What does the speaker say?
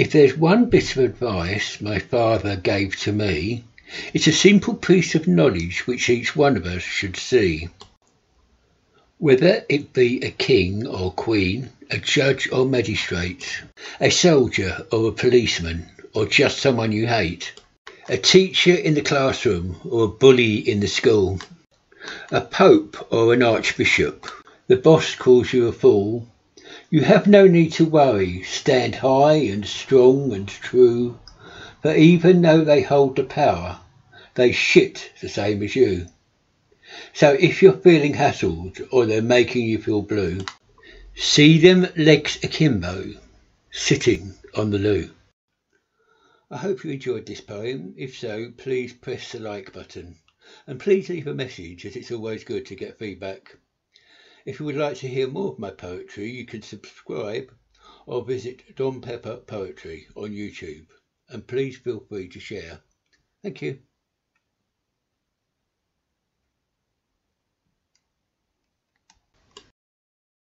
If there's one bit of advice my father gave to me, it's a simple piece of knowledge which each one of us should see. Whether it be a king or queen, a judge or magistrate, a soldier or a policeman, or just someone you hate, a teacher in the classroom or a bully in the school, a pope or an archbishop, the boss calls you a fool, you have no need to worry, stand high and strong and true, for even though they hold the power, they shit the same as you. So if you're feeling hassled or they're making you feel blue, see them legs akimbo, sitting on the loo. I hope you enjoyed this poem. If so, please press the like button. And please leave a message as it's always good to get feedback. If you would like to hear more of my poetry, you can subscribe or visit Don Pepper Poetry on YouTube. And please feel free to share. Thank you.